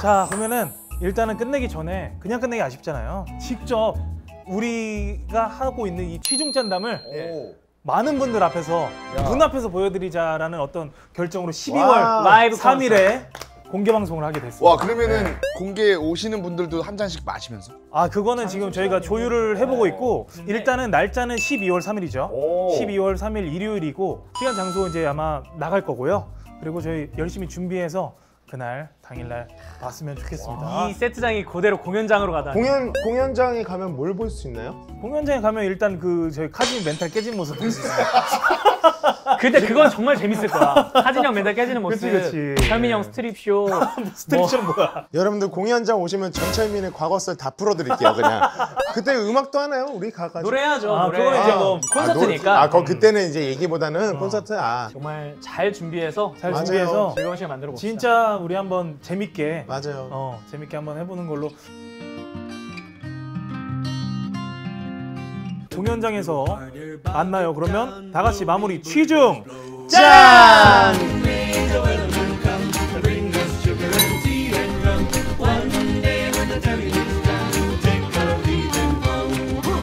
자 그러면은 일단은 끝내기 전에 그냥 끝내기 아쉽잖아요. 직접 우리가 하고 있는 이 취중잔담을 오. 많은 분들 앞에서 야. 눈 앞에서 보여드리자라는 어떤 결정으로 12월 와. 라이브 3일에 공개 방송을 하게 됐습니다. 와 그러면은 공개 오시는 분들도 한 잔씩 마시면서 아 그거는 지금 저희가 조율을 해보고 있고 일단은 날짜는 12월 3일이죠. 오. 12월 3일 일요일이고 시간 장소 이제 아마 나갈 거고요. 그리고 저희 열심히 준비해서 그날 당일날 봤으면 좋겠습니다. 이 세트장이 그대로 공연장으로 가다. 공연 공연장에 가면 뭘 볼 수 있나요? 공연장에 가면 일단 그 저희 하진 멘탈 깨진 모습 볼 수 있어요. 근데 그건 정말 재밌을 거야. 하진 형 멘탈 깨지는 모습. 그치, 그치. 현민 형 스트립 쇼. 스트립처럼 뭐야? 여러분들 공연장 오시면 전철민의 과거 썰 다 풀어드릴게요 그냥. 그때 음악도 하나요? 우리 가가지고. 노래하죠. 아, 노래. 그거는 이제 뭐 콘서트니까. 아, 거 그때는 이제 얘기보다는 콘서트 아 정말 잘 준비해서 잘 맞아요. 준비해서 즐거운 시간 만들어 봅시다. 진짜 우리 한번 재밌게 맞아요. 어 재밌게 한번 해보는 걸로. 공연장에서 만나요. 그러면 다 같이 마무리 취중. 짠!